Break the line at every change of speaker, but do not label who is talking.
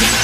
guiding.